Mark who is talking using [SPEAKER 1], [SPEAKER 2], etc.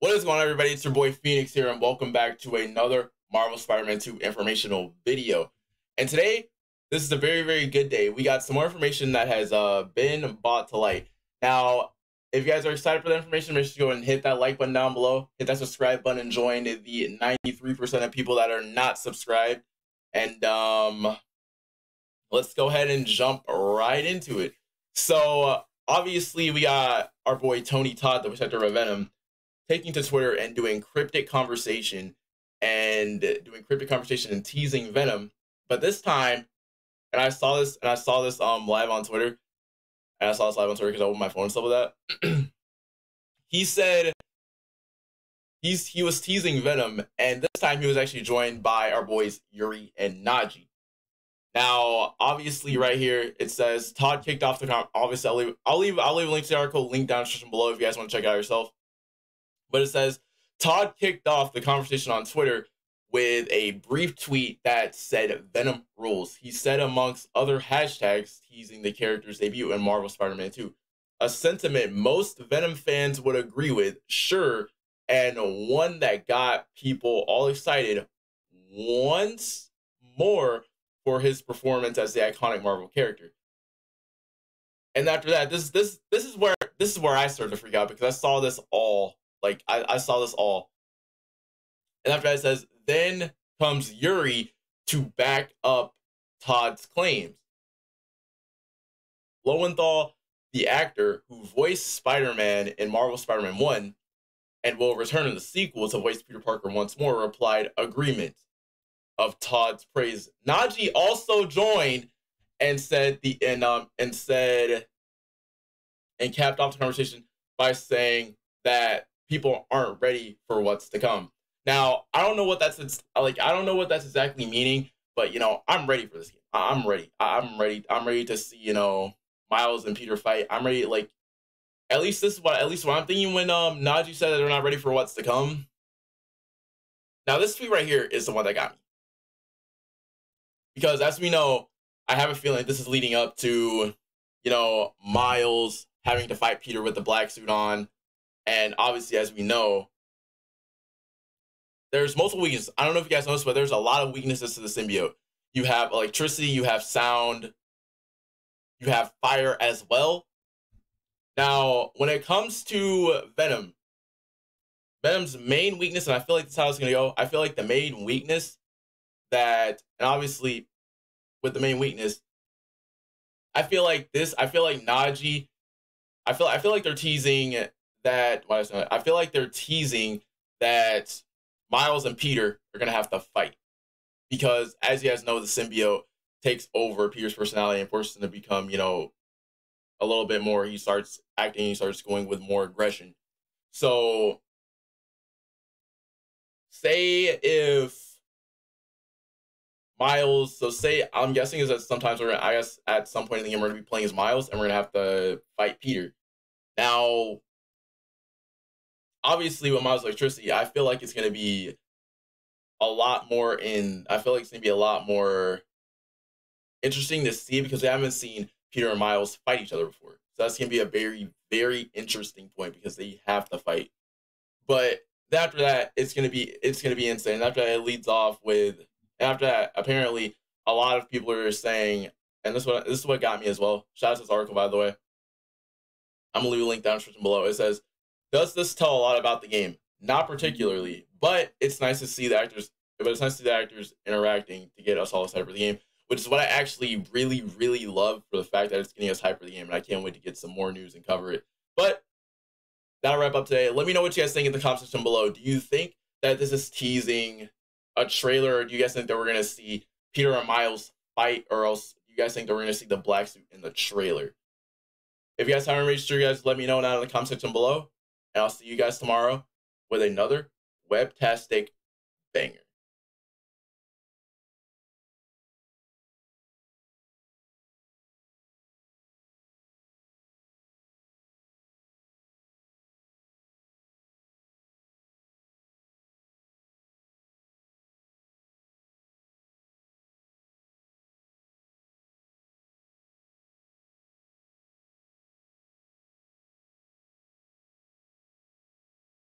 [SPEAKER 1] What is going on, everybody? It's your boy Phoenix here, and welcome back to another Marvel Spider-Man 2 informational video. And today, this is a very, very good day. We got some more information that has uh, been brought to light. Now, if you guys are excited for the information, make sure to go and hit that like button down below, hit that subscribe button, and join the 93% of people that are not subscribed. And um, let's go ahead and jump right into it. So, uh, obviously, we got our boy Tony Todd, the protector of Venom taking to Twitter and doing cryptic conversation and doing cryptic conversation and teasing Venom. But this time, and I saw this and I saw this um live on Twitter. And I saw this live on Twitter because I opened my phone and stuff with that. he said he's he was teasing Venom, and this time he was actually joined by our boys Yuri and Nadji. Now, obviously, right here it says Todd kicked off the com- obviously I'll leave I'll leave I'll leave a link to the article link down description below if you guys want to check it out yourself but it says Todd kicked off the conversation on Twitter with a brief tweet that said Venom rules. He said amongst other hashtags teasing the character's debut in Marvel Spider-Man 2. A sentiment most Venom fans would agree with, sure, and one that got people all excited once more for his performance as the iconic Marvel character. And after that, this this this is where this is where I started to freak out because I saw this all like I, I saw this all. And after that it says, then comes Yuri to back up Todd's claims. Lowenthal, the actor who voiced Spider-Man in Marvel Spider-Man 1 and will return in the sequel to voice Peter Parker once more, replied agreement of Todd's praise. Nadji also joined and said the and um and said and capped off the conversation by saying that people aren't ready for what's to come. Now, I don't know what that's like. I don't know what that's exactly meaning, but you know, I'm ready for this game. I'm ready. I'm ready. I'm ready to see you know Miles and Peter fight. I'm ready. Like, at least this is what at least what I'm thinking when um Nadji said that they're not ready for what's to come. Now, this tweet right here is the one that got me because as we know, I have a feeling this is leading up to you know Miles having to fight Peter with the black suit on and obviously, as we know, there's multiple weaknesses. I don't know if you guys noticed, but there's a lot of weaknesses to the symbiote. You have electricity, you have sound, you have fire as well. Now, when it comes to Venom, Venom's main weakness, and I feel like that's how it's gonna go. I feel like the main weakness that, and obviously with the main weakness, I feel like this. I feel like Nadji. I feel. I feel like they're teasing that I feel like they're teasing that Miles and Peter are gonna have to fight because, as you guys know, the symbiote takes over Peter's personality and forces him to become, you know, a little bit more. He starts acting. He starts going with more aggression. So, say if Miles. So say I'm guessing is that sometimes we're I guess at some point in the game we're gonna be playing as Miles and we're gonna have to fight Peter. Now obviously with Miles Electricity, I feel like it's gonna be a lot more in I feel like it's gonna be a lot more interesting to see because we haven't seen Peter and Miles fight each other before. So that's gonna be a very, very interesting point because they have to fight. But after that, it's gonna be it's gonna be insane. After that, it leads off with after that, apparently a lot of people are saying, and this what this is what got me as well. Shout out to this article by the way. I'm gonna leave a link down in the description below. It says does this tell a lot about the game? Not particularly, but it's nice to see the actors. But it's nice to see the actors interacting to get us all excited for the game, which is what I actually really, really love for the fact that it's getting us hyped for the game, and I can't wait to get some more news and cover it. But that'll wrap up today. Let me know what you guys think in the comment section below. Do you think that this is teasing a trailer, or do you guys think that we're gonna see Peter and Miles fight, or else do you guys think that we're gonna see the black suit in the trailer? If you guys haven't registered, you guys let me know down in the comment section below. And I'll see you guys tomorrow with another webtastic banger.